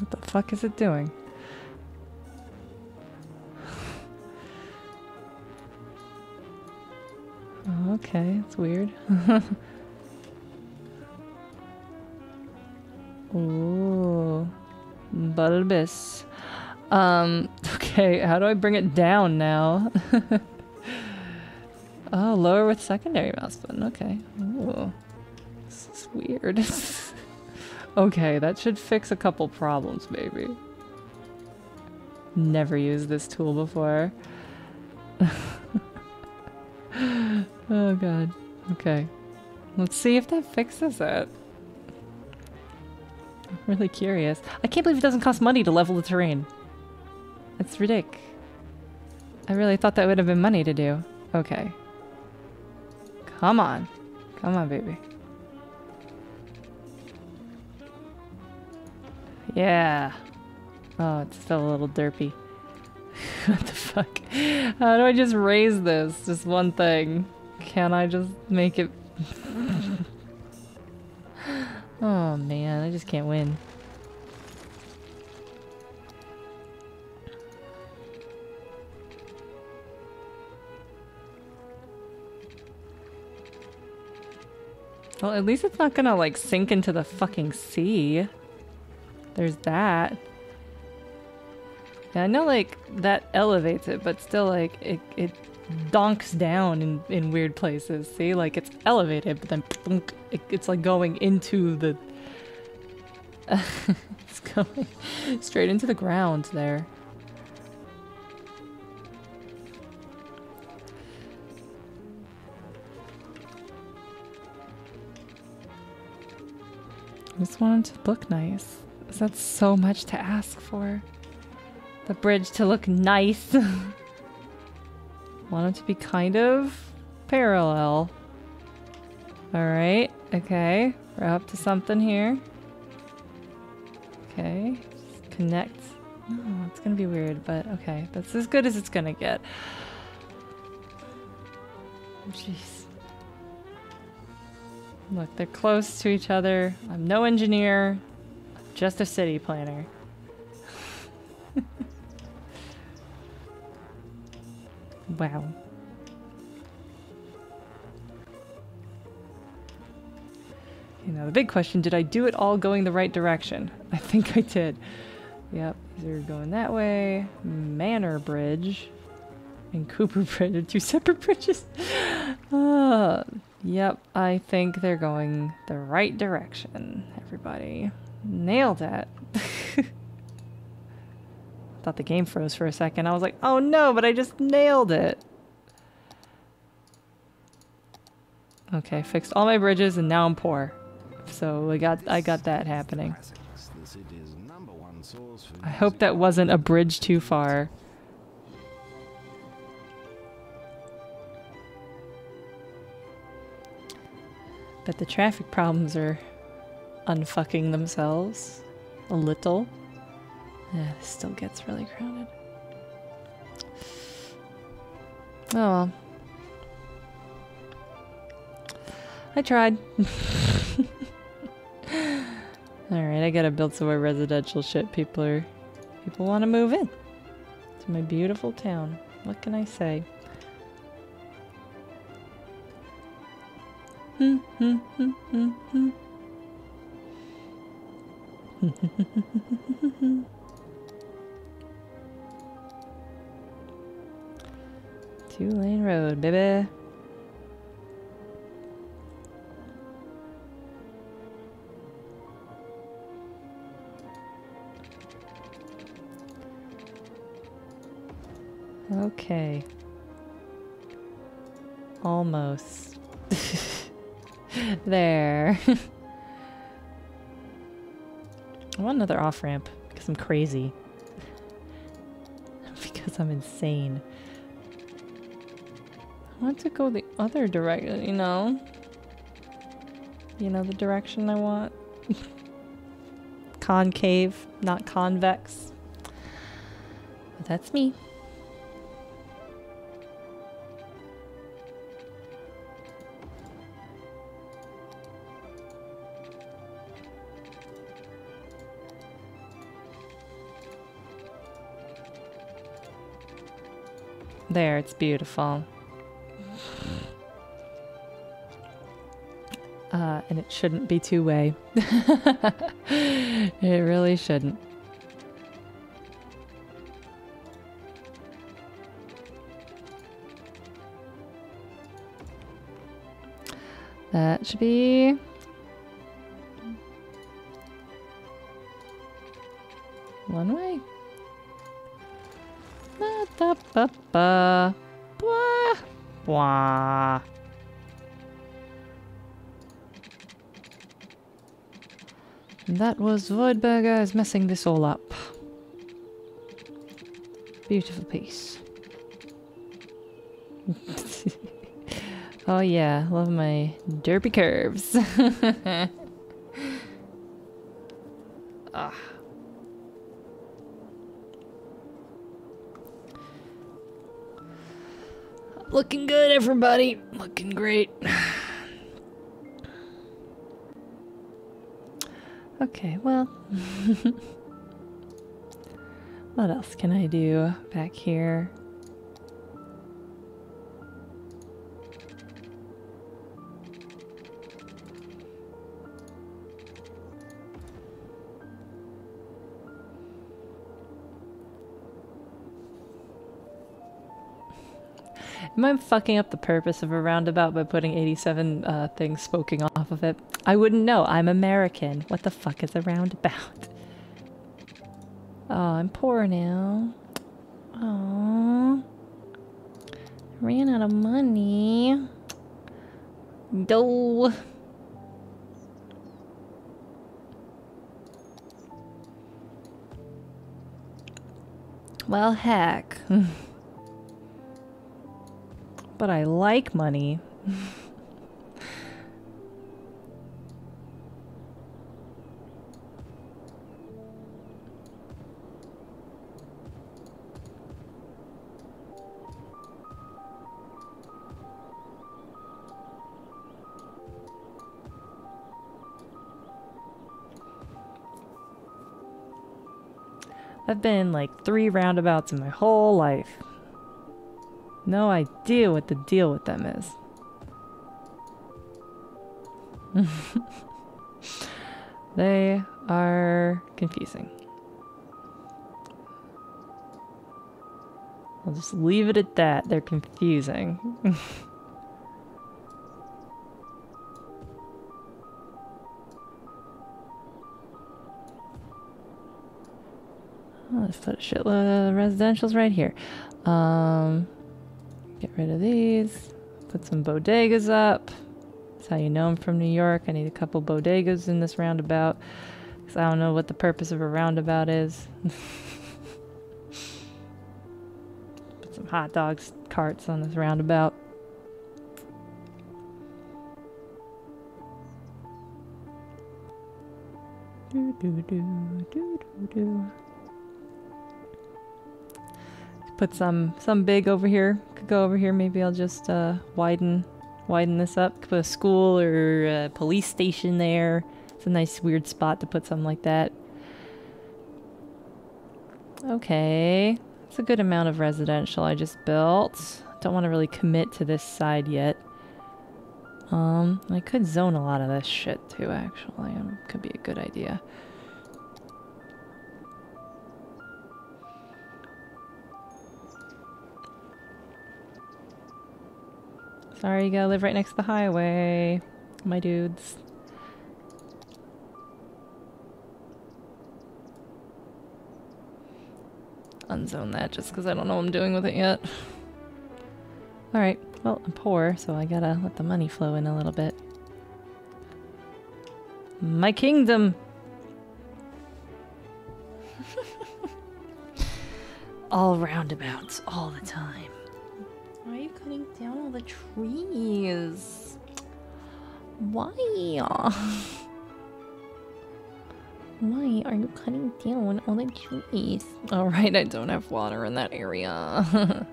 What the fuck is it doing? okay, it's weird. Ooh. Bulbous. Um, okay, how do I bring it down now? oh, lower with secondary mouse button. Okay. Ooh. This is weird. Okay, that should fix a couple problems, maybe. Never used this tool before. oh god. Okay. Let's see if that fixes it. I'm really curious. I can't believe it doesn't cost money to level the terrain. That's ridiculous. I really thought that would have been money to do. Okay. Come on. Come on, baby. Yeah. Oh, it's still a little derpy. what the fuck? How do I just raise this? Just one thing. Can I just make it... oh man, I just can't win. Well, at least it's not gonna like sink into the fucking sea. There's that. Yeah, I know like that elevates it, but still like it, it donks down in, in weird places. See, like it's elevated, but then it, it's like going into the... it's going straight into the ground there. I just want it to look nice. That's so much to ask for. The bridge to look nice. want it to be kind of parallel. Alright, okay. We're up to something here. Okay. Just connect. Oh, it's gonna be weird, but okay. That's as good as it's gonna get. Jeez. Look, they're close to each other. I'm no engineer, just a city planner. wow. You know, the big question, did I do it all going the right direction? I think I did. Yep, these are going that way. Manor Bridge and Cooper Bridge are two separate bridges. uh, Yep, I think they're going the right direction, everybody. Nailed it. Thought the game froze for a second. I was like, oh no, but I just nailed it. Okay, fixed all my bridges and now I'm poor. So I got I got that happening. I hope that wasn't a bridge too far. But the traffic problems are unfucking themselves a little. Yeah, this still gets really crowded. Oh. I tried. Alright, I gotta build some more residential shit. People are people wanna move in. To my beautiful town. What can I say? Hmm, hmm, hmm, Two lane road, baby. Okay. Almost. there. I want another off-ramp because I'm crazy. because I'm insane. I want to go the other direction, you know? You know the direction I want? Concave, not convex. But that's me. There, it's beautiful. Uh, and it shouldn't be two-way. it really shouldn't. That should be one way. Ba, ba. Blah. Blah. That was Voidburger is messing this all up. Beautiful piece. oh yeah, love my derpy curves. everybody. Looking great. okay, well. what else can I do back here? Am I fucking up the purpose of a roundabout by putting 87 uh, things smoking off of it? I wouldn't know. I'm American. What the fuck is a roundabout? Oh, I'm poor now. Oh, ran out of money. Doh. Well, heck. but I like money. I've been like three roundabouts in my whole life. No idea what the deal with them is. they are confusing. I'll just leave it at that. They're confusing. Let's put a shitload of residentials right here. Um, Get rid of these. Put some bodegas up. That's how you know I'm from New York. I need a couple bodegas in this roundabout. Because I don't know what the purpose of a roundabout is. Put some hot dogs carts on this roundabout. Do do do do do do. Put some some big over here. Could go over here. Maybe I'll just uh, widen widen this up. Could put a school or a police station there. It's a nice weird spot to put something like that. Okay, it's a good amount of residential I just built. Don't want to really commit to this side yet. Um, I could zone a lot of this shit too, actually. Um, could be a good idea. Sorry, you gotta live right next to the highway. My dudes. Unzone that just because I don't know what I'm doing with it yet. Alright, well, I'm poor, so I gotta let the money flow in a little bit. My kingdom! all roundabouts, all the time all the trees? Why? Why are you cutting down all the trees? All oh, I don't have water in that area.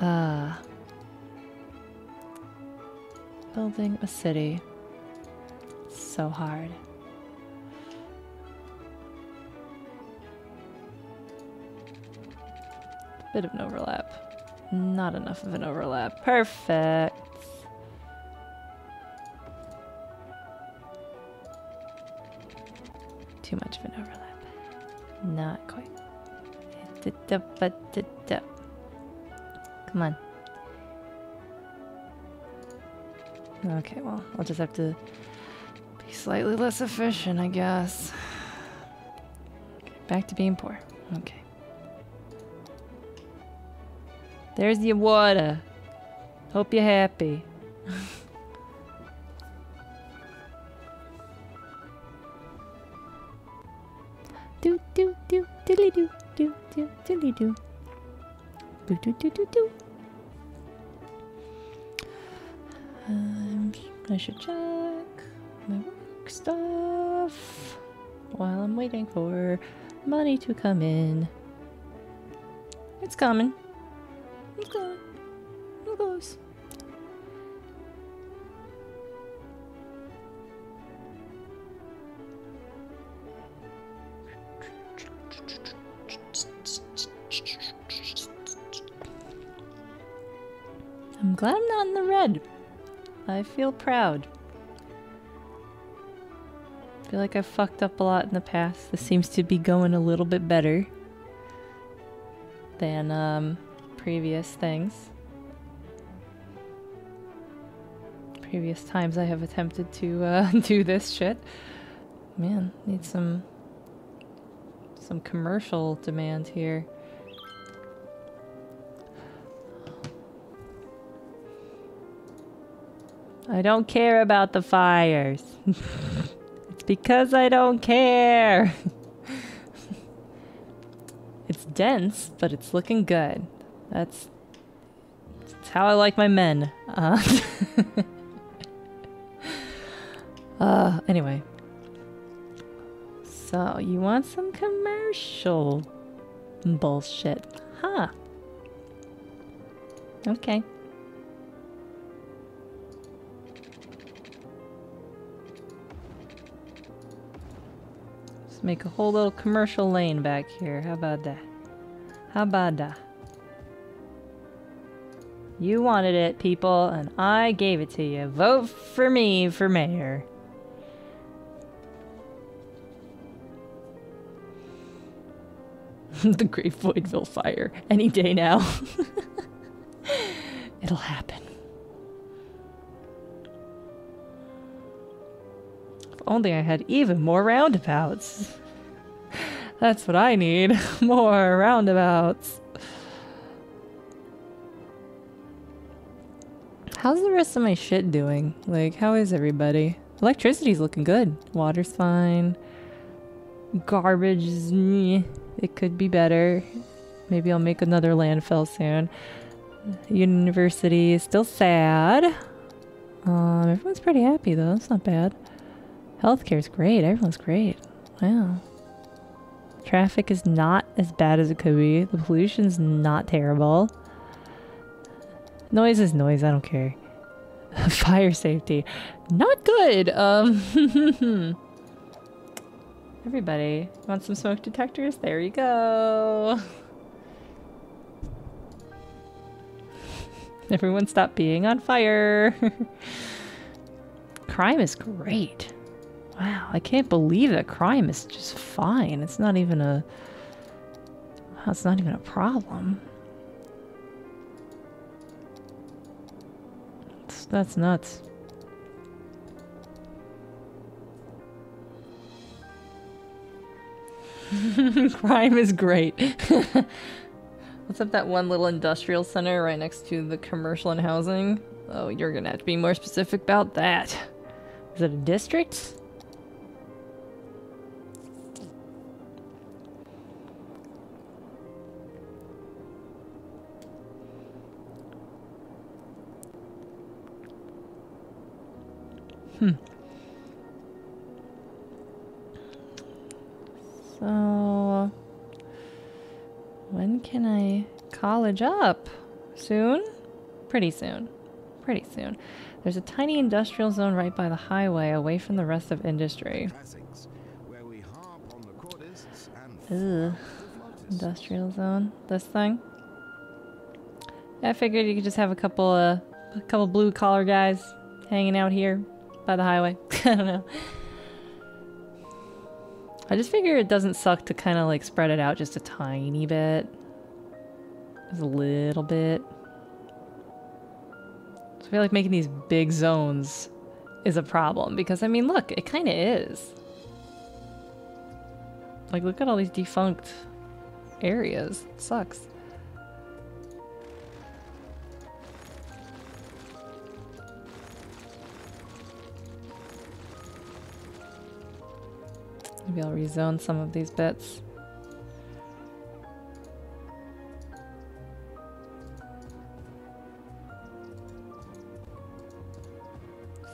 uh, building a city. So hard. Bit of an overlap. Not enough of an overlap. Perfect. Too much of an overlap. Not quite. Come on. Okay, well, I'll just have to be slightly less efficient, I guess. Back to being poor. Okay. There's your water. Hope you're happy. do do do diddly do do do diddly do. Do do do do do. Um, I should check my work stuff while I'm waiting for money to come in. It's coming. It goes. I'm glad I'm not in the red. I feel proud. I feel like I've fucked up a lot in the past. This seems to be going a little bit better than um, previous things. Previous times I have attempted to uh, do this shit. Man, need some some commercial demand here. I don't care about the fires. it's because I don't care. it's dense, but it's looking good. That's, that's how I like my men. Uh, uh, anyway. So, you want some commercial bullshit, huh? Okay. Let's make a whole little commercial lane back here. How about that? How about that? You wanted it, people, and I gave it to you. Vote for me for mayor. the Great Voidville fire. Any day now. It'll happen. If only I had even more roundabouts. That's what I need. more roundabouts. How's the rest of my shit doing? Like, how is everybody? Electricity's looking good. Water's fine. Garbage is meh. It could be better. Maybe I'll make another landfill soon. University is still sad. Um, everyone's pretty happy though. It's not bad. Healthcare's great. Everyone's great. Wow. Traffic is not as bad as it could be. The pollution's not terrible. Noise is noise. I don't care. Fire safety, not good. Um. Everybody, want some smoke detectors? There you go. Everyone stop being on fire. crime is great. Wow, I can't believe that crime is just fine. It's not even a... It's not even a problem. That's, nuts. Crime is great. What's up that one little industrial center right next to the commercial and housing? Oh, you're gonna have to be more specific about that. Is it a district? Hmm. So, when can I college up? Soon? Pretty soon. Pretty soon. There's a tiny industrial zone right by the highway, away from the rest of industry. Ugh. Industrial zone. This thing? I figured you could just have a couple of a couple blue collar guys hanging out here by the highway. I don't know. I just figure it doesn't suck to kind of like spread it out just a tiny bit. Just a little bit. So I feel like making these big zones is a problem because I mean, look, it kind of is. Like, look at all these defunct areas. It sucks. Maybe I'll rezone some of these bits.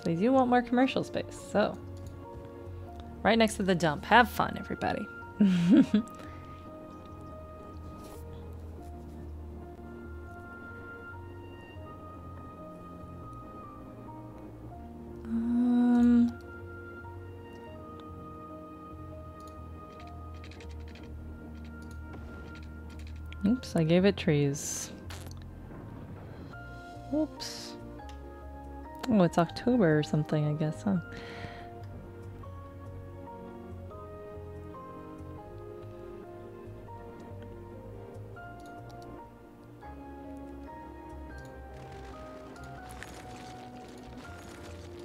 So do want more commercial space, so. Right next to the dump. Have fun, everybody. I gave it trees. Oops. Oh, it's October or something, I guess, huh?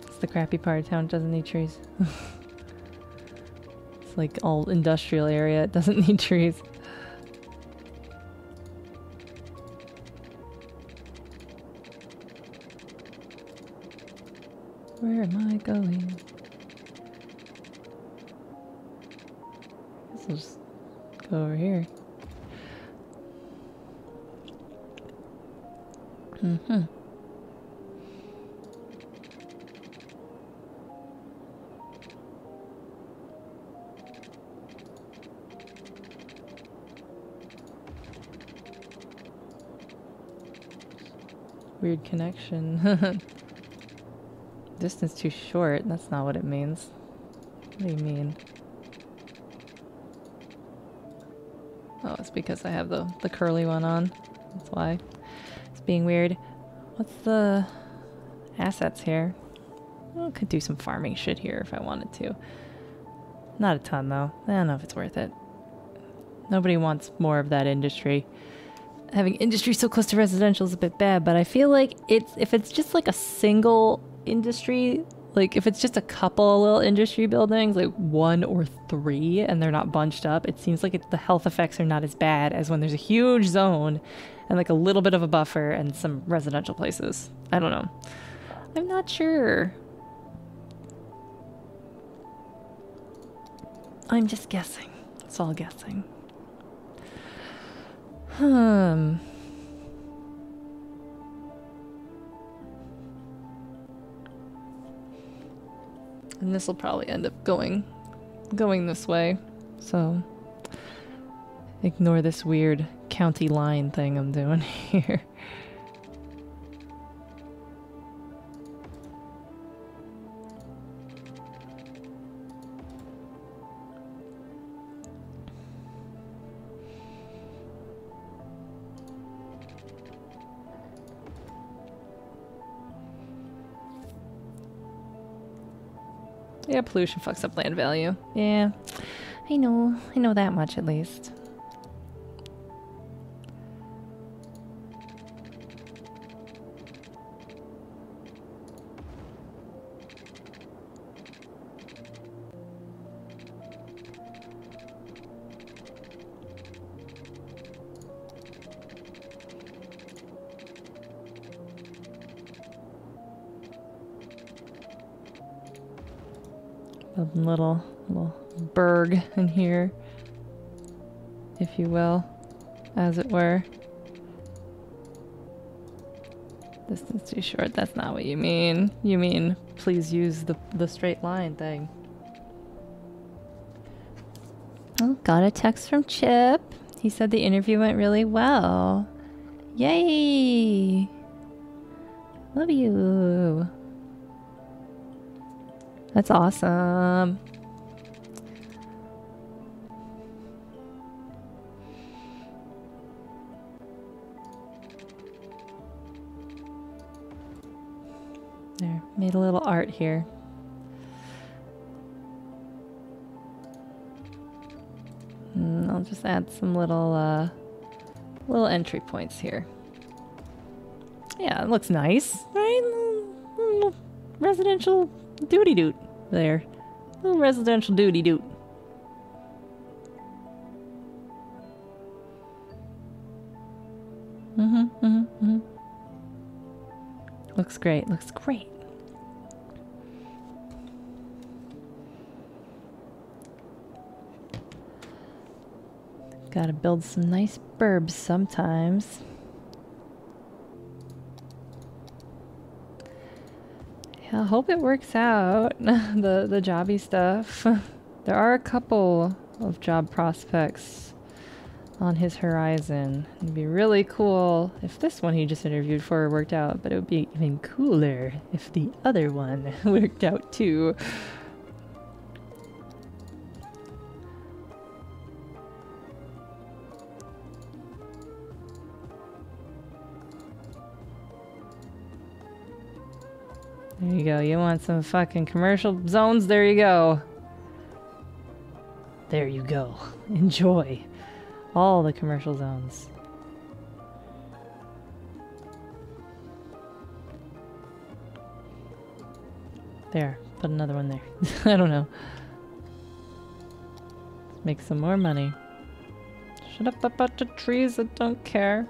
It's the crappy part of town, it doesn't need trees. it's like all industrial area, it doesn't need trees. Mm-hmm. Weird connection. Distance too short. That's not what it means. What do you mean? Oh, it's because I have the, the curly one on. That's why. It's being weird. What's the assets here? Could do some farming shit here if I wanted to. Not a ton though. I don't know if it's worth it. Nobody wants more of that industry. Having industry so close to residential is a bit bad, but I feel like it's if it's just like a single industry, like if it's just a couple little industry buildings, like one or three, and they're not bunched up, it seems like it, the health effects are not as bad as when there's a huge zone and like a little bit of a buffer and some residential places. I don't know. I'm not sure. I'm just guessing. It's all guessing. Hmm. And this will probably end up going going this way. So ignore this weird county line thing I'm doing here. Yeah, pollution fucks up land value. Yeah, I know. I know that much at least. A little little burg in here, if you will, as it were. Distance too short. That's not what you mean. You mean please use the the straight line thing. Oh, got a text from Chip. He said the interview went really well. Yay! Love you. That's awesome. There, made a little art here. And I'll just add some little, uh, little entry points here. Yeah, it looks nice, right? Residential duty doot there. Little residential duty doot. Mm-hmm, mm-hmm, mm-hmm. Looks great, looks great. Gotta build some nice burbs sometimes. I hope it works out, the, the jobby stuff. there are a couple of job prospects on his horizon. It'd be really cool if this one he just interviewed for worked out, but it would be even cooler if the other one worked out too. There you go. You want some fucking commercial zones? There you go. There you go. Enjoy all the commercial zones. There. Put another one there. I don't know. Let's Make some more money. Shut up about the trees. I don't care.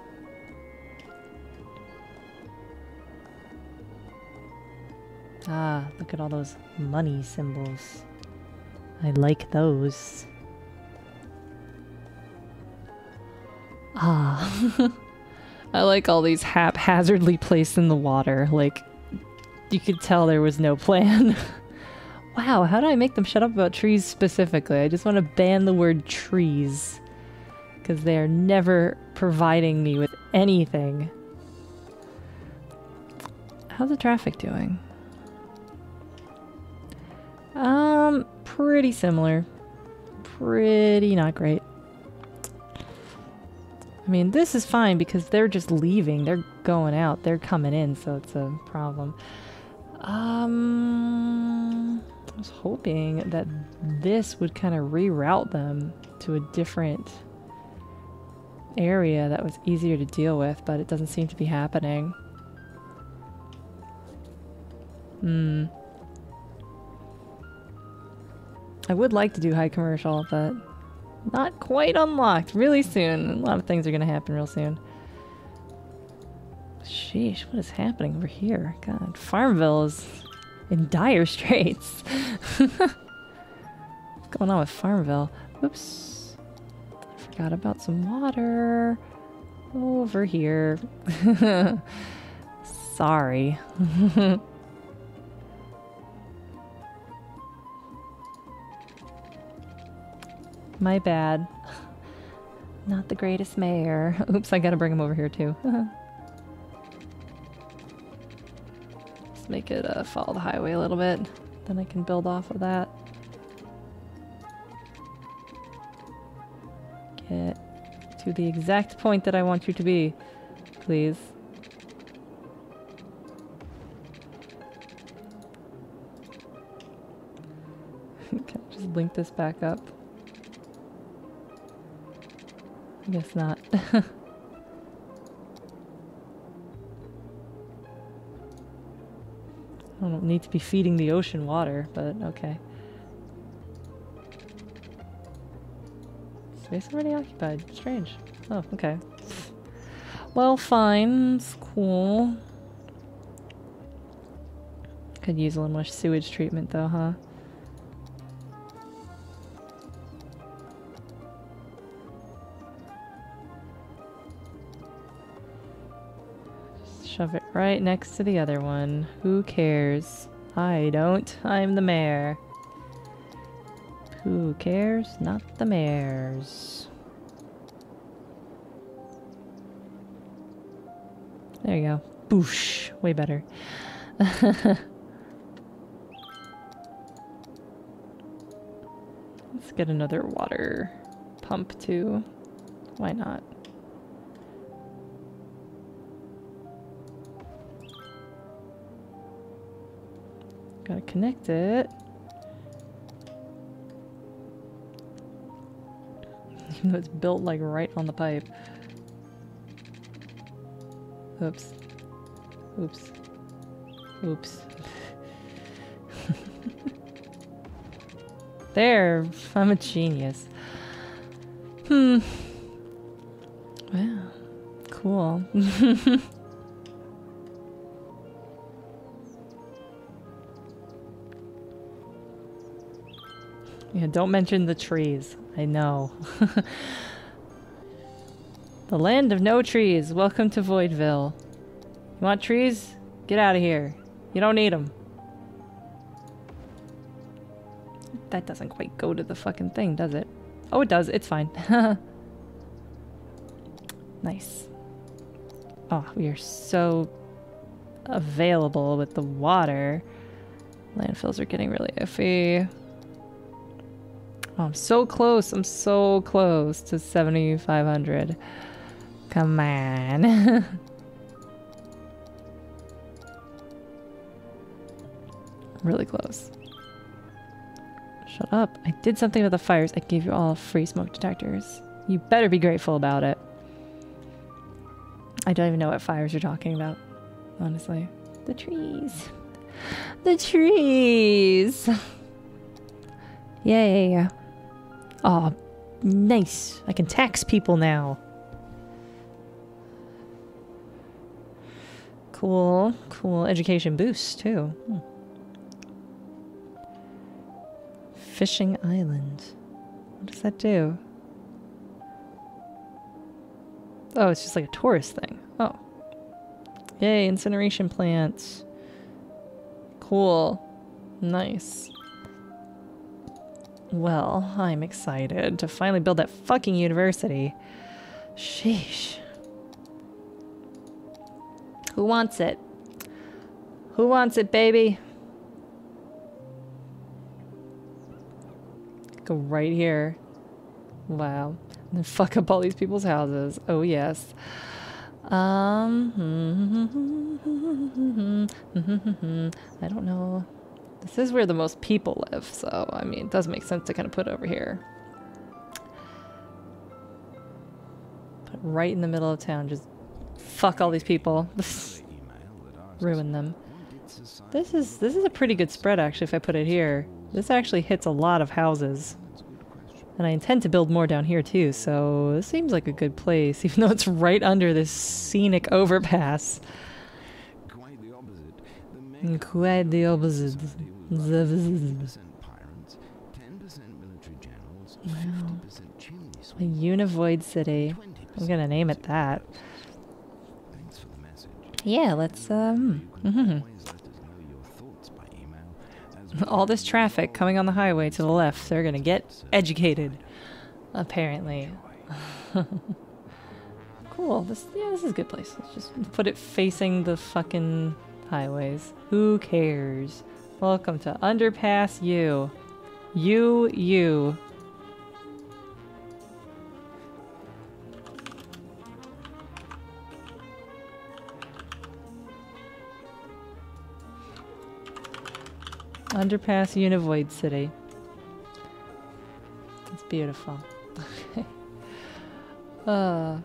Ah, look at all those money symbols. I like those. Ah. I like all these haphazardly placed in the water. Like, you could tell there was no plan. wow, how do I make them shut up about trees specifically? I just want to ban the word trees. Because they are never providing me with anything. How's the traffic doing? Um, pretty similar. Pretty not great. I mean, this is fine because they're just leaving. They're going out. They're coming in, so it's a problem. Um, I was hoping that this would kind of reroute them to a different area that was easier to deal with, but it doesn't seem to be happening. Hmm. I would like to do high commercial, but not quite unlocked. Really soon. A lot of things are going to happen real soon. Sheesh, what is happening over here? God, Farmville is in dire straits. What's going on with Farmville? Oops. I forgot about some water. Over here. Sorry. My bad. Not the greatest mayor. Oops, I gotta bring him over here too. Let's make it uh, follow the highway a little bit. Then I can build off of that. Get to the exact point that I want you to be, please. just link this back up? Guess not. I don't need to be feeding the ocean water, but okay. Space already occupied. Strange. Oh, okay. Well, fine. It's cool. Could use a little more sewage treatment though, huh? Shove it right next to the other one. Who cares? I don't. I'm the mayor. Who cares? Not the mayors. There you go. Boosh. Way better. Let's get another water pump too. Why not? Gotta connect it. It's built like right on the pipe. Oops. Oops. Oops. there! I'm a genius. Hmm. Wow. Cool. yeah, don't mention the trees. I know. the land of no trees. Welcome to Voidville. You want trees? Get out of here. You don't need them. That doesn't quite go to the fucking thing, does it? Oh, it does. It's fine. nice. Oh, we are so available with the water. Landfills are getting really iffy. Oh, I'm so close. I'm so close to 7,500. Come on. really close. Shut up. I did something with the fires. I gave you all free smoke detectors. You better be grateful about it. I don't even know what fires you're talking about, honestly. The trees. The trees! Yay. Oh, nice. I can tax people now. Cool, cool. Education boost, too. Hmm. Fishing Island. What does that do? Oh, it's just like a tourist thing. Oh. Yay, incineration plants. Cool. Nice. Well, I'm excited to finally build that fucking university. Sheesh. Who wants it? Who wants it, baby? Go right here. Wow. And then fuck up all these people's houses. Oh, yes. Um, I don't know. This is where the most people live, so, I mean, it does make sense to kind of put it over here. Put right in the middle of town, just fuck all these people. Ruin them. This is, this is a pretty good spread, actually, if I put it here. This actually hits a lot of houses. And I intend to build more down here too, so this seems like a good place, even though it's right under this scenic overpass. Quite the opposite. The opposite. Wow. A Univoidsity. I'm gonna name it that. Yeah, let's, um... Mm -hmm. all this traffic coming on the highway to the left, they're gonna get educated. Apparently. cool. This yeah, this is a good place. Let's just put it facing the fucking highways. Who cares? Welcome to Underpass U. You, you. Underpass Univoidsity. It's beautiful. uh,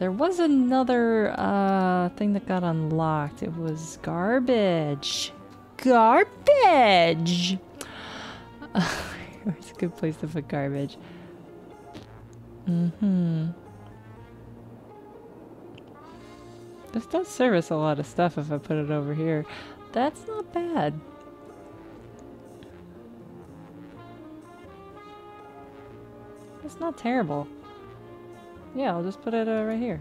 there was another uh, thing that got unlocked. It was garbage. Garbage! It's a good place to put garbage. Mm-hmm. This does service a lot of stuff if I put it over here. That's not bad. It's not terrible. Yeah, I'll just put it uh, right here.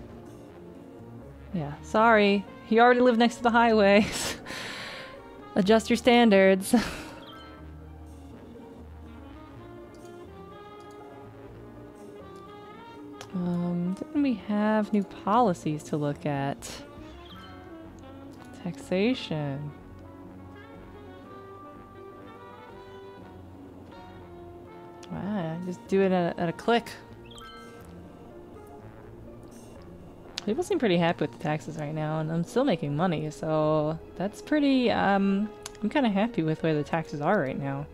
Yeah, sorry. You already live next to the highway. Adjust your standards. um, didn't we have new policies to look at? Taxation. Wow, just do it at a, at a click. People seem pretty happy with the taxes right now, and I'm still making money, so that's pretty, um, I'm kind of happy with where the taxes are right now.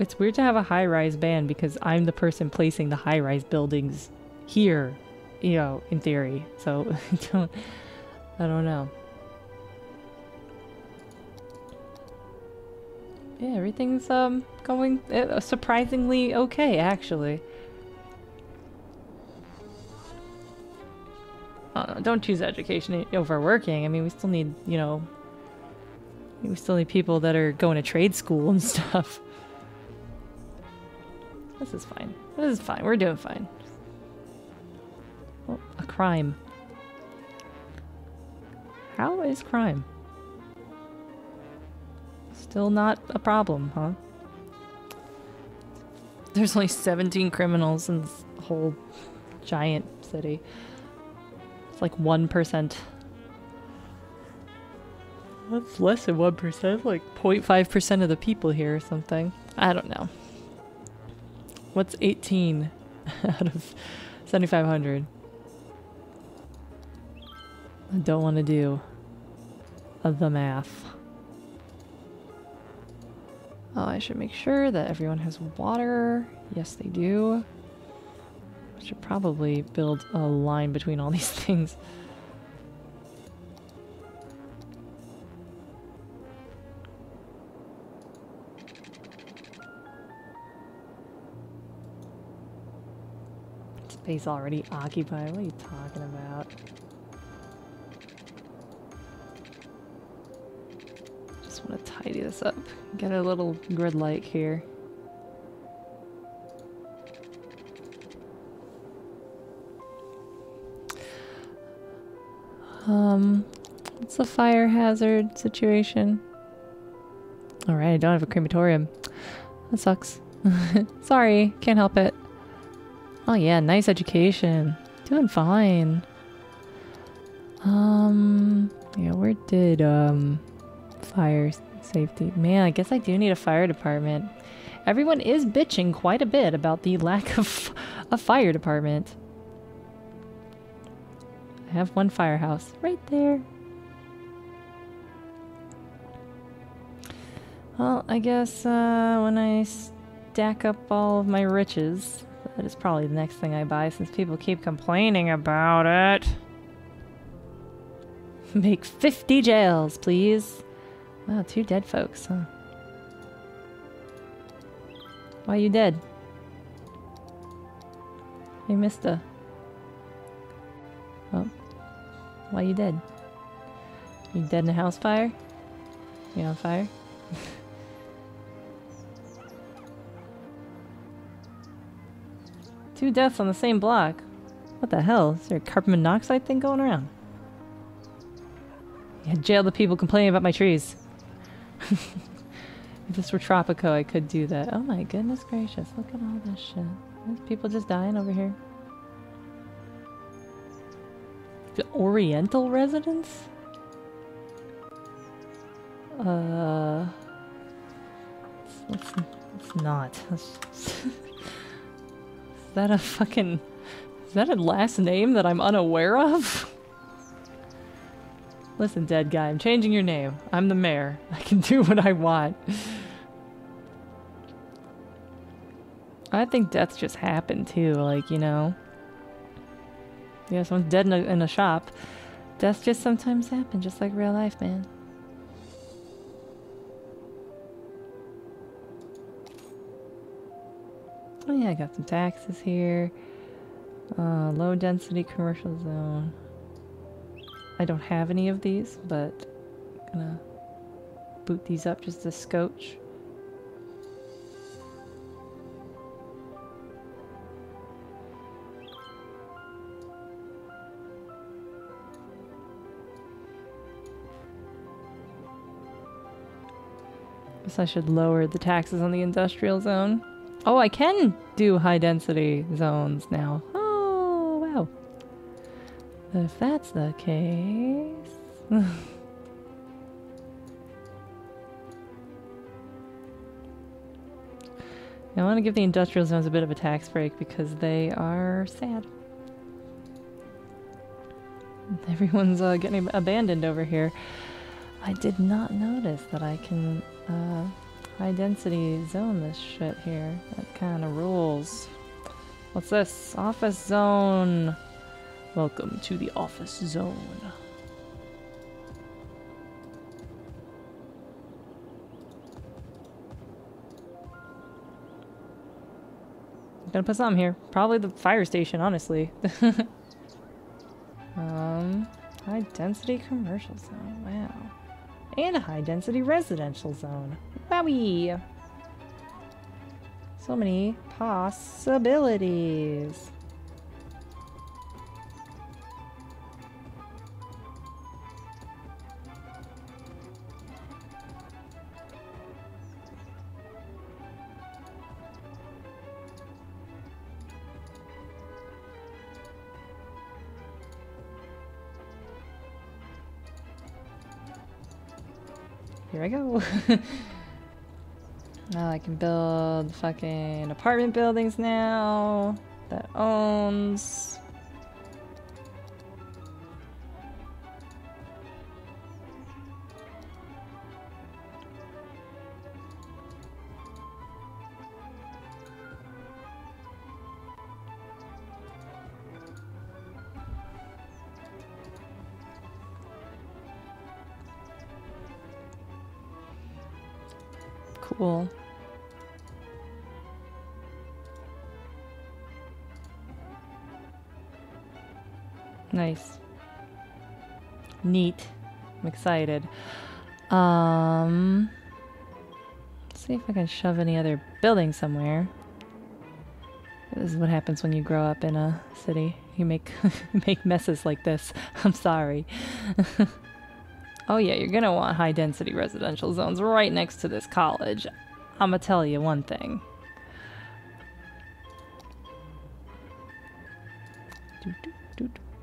It's weird to have a high-rise ban because I'm the person placing the high-rise buildings here, you know, in theory. So don't, I don't know. Yeah, everything's um going uh, surprisingly okay, actually. Uh, don't choose education over working. I mean, we still need, you know, we still need people that are going to trade school and stuff. This is fine. This is fine. We're doing fine. Oh, a crime. How is crime? Still not a problem, huh? There's only 17 criminals in this whole giant city. It's like 1%. That's less than 1%, like 0.5% of the people here or something. I don't know. What's 18 out of 7,500? I don't want to do the math. Oh, I should make sure that everyone has water. Yes, they do. I should probably build a line between all these things. Space already occupied. What are you talking about? Tidy this up. Get a little grid light here. Um, what's the fire hazard situation? Alright, I don't have a crematorium. That sucks. Sorry, can't help it. Oh yeah, nice education. Doing fine. Um, yeah, where did, um, fire safety? Man, I guess I do need a fire department. Everyone is bitching quite a bit about the lack of a fire department. I have one firehouse right there. Well, I guess uh, when I stack up all of my riches, that is probably the next thing I buy since people keep complaining about it. Make 50 jails, please. Wow, two dead folks, huh? Why you dead? Hey, mister. Oh. Why you dead? You dead in a house fire? You on fire? Two deaths on the same block. What the hell? Is there a carbon monoxide thing going around? Yeah, jail the people complaining about my trees. if this were Tropico, I could do that. Oh my goodness gracious, look at all this shit. There's people just dying over here. The Oriental residence? Uh... Let's not. Is that a fucking... Is that a last name that I'm unaware of? Listen, dead guy, I'm changing your name. I'm the mayor. I can do what I want. I think deaths just happen too, like, you know. Yeah, someone's dead in a, in a shop. Deaths just sometimes happen, just like real life, man. Oh yeah, I got some taxes here. Uh, low density commercial zone. I don't have any of these, but I'm gonna boot these up just to scotch. Guess I should lower the taxes on the industrial zone. Oh, I can do high density zones now. If that's the case... I want to give the industrial zones a bit of a tax break because they are sad. Everyone's uh, getting abandoned over here. I did not notice that I can uh, high density zone this shit here. That kind of rules. What's this? Office zone. Welcome to the office zone. Gonna put something here. Probably the fire station, honestly. um, high density commercial zone. Wow. And a high density residential zone. Wowie! So many possibilities. I go. now I can build fucking apartment buildings now that owns. Nice. Neat. I'm excited. Um, let's see if I can shove any other building somewhere. This is what happens when you grow up in a city. You make make messes like this. I'm sorry. oh yeah, you're gonna want high density residential zones right next to this college. I'm gonna tell you one thing.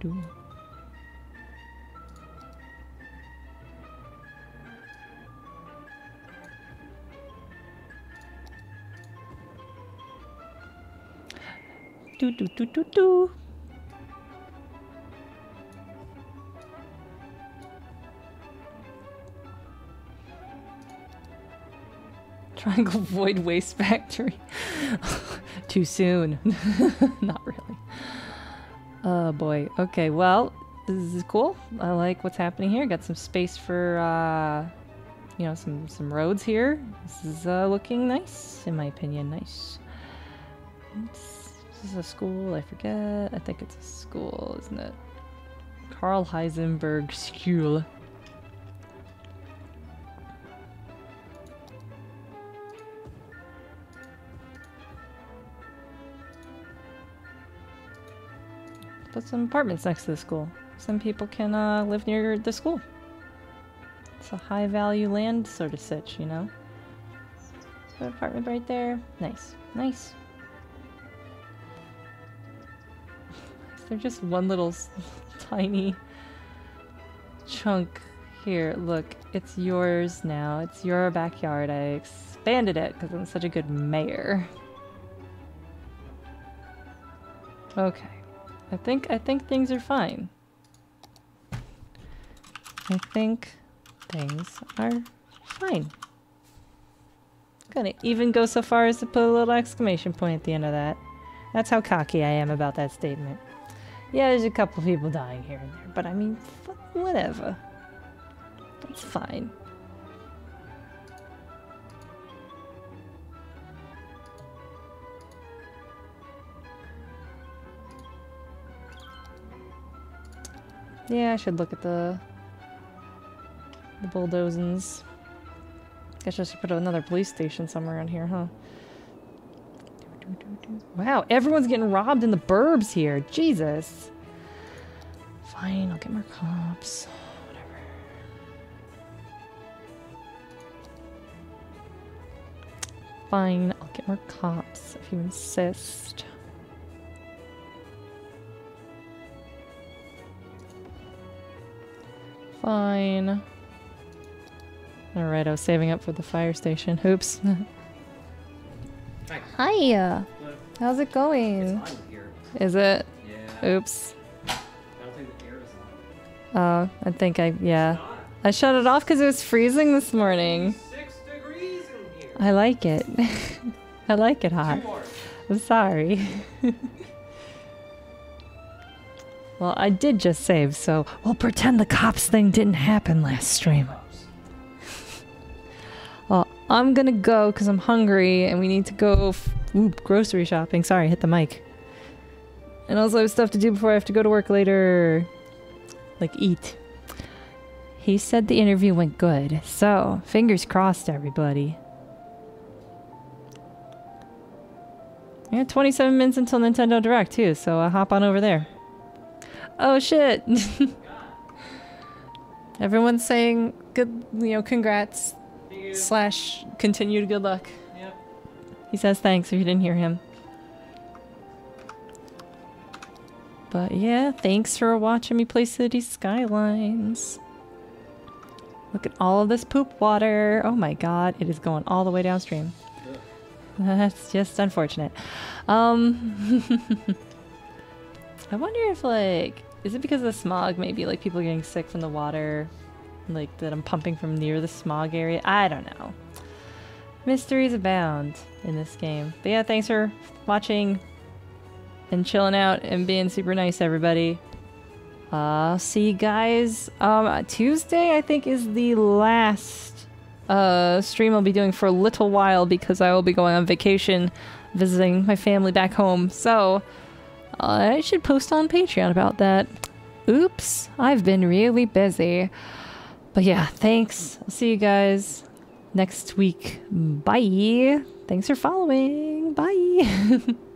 Do, do, do. Do do do. Triangle Void Waste Factory. Too soon. Not really. Oh boy. Okay, well, this is cool. I like what's happening here. Got some space for, uh, you know, some, some roads here. This is uh, looking nice, in my opinion. Nice. It's, this is a school, I forget. I think it's a school, isn't it? Carl Heisenberg School. Put some apartments next to the school. Some people can uh, live near the school. It's a high value land sort of sitch, you know? Apartment right there. Nice. Nice. Is there just one little tiny chunk here? Look, it's yours now. It's your backyard. I expanded it because I'm such a good mayor. Okay. I think I think things are fine. I think things are fine. Gonna even go so far as to put a little exclamation point at the end of that. That's how cocky I am about that statement. Yeah, there's a couple people dying here and there, but I mean, whatever. That's fine. Yeah, I should look at the the bulldozens. Guess I should put another police station somewhere around here, huh? Wow, everyone's getting robbed in the burbs here. Jesus. Fine, I'll get more cops. Whatever. Fine, I'll get more cops if you insist. Fine. Alright, I was saving up for the fire station. Oops. Hi. Hiya. How's it going? It's on here. Is it? Yeah. Oops. I don't think the air is on. Oh, I think I, yeah. I shut it off because it was freezing this morning. Six degrees in here. I like it. I like it hot. Two more. I'm sorry. well, I did just save, so we'll pretend the cops thing didn't happen last stream. Well, I'm gonna go because I'm hungry and we need to go oop, grocery shopping. Sorry, hit the mic. And also, I have stuff to do before I have to go to work later. Like, eat. He said the interview went good, so fingers crossed, everybody. Yeah, 27 minutes until Nintendo Direct, too, so uh, hop on over there. Oh, shit! Everyone's saying good, you know, congrats slash continued good luck. Yep. He says thanks if you didn't hear him. But yeah, thanks for watching me play City Skylines. Look at all of this poop water. Oh my god, it is going all the way downstream. That's just unfortunate. Um I wonder if like is it because of the smog maybe like people getting sick from the water like that I'm pumping from near the smog area? I don't know. Mysteries abound in this game. But yeah, thanks for watching and chilling out and being super nice, everybody. Uh, see you guys. Um, Tuesday, I think, is the last uh, stream I'll be doing for a little while because I will be going on vacation visiting my family back home. So, I should post on Patreon about that. Oops, I've been really busy. But yeah, thanks. I'll see you guys next week. Bye. Thanks for following. Bye.